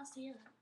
I'll see you.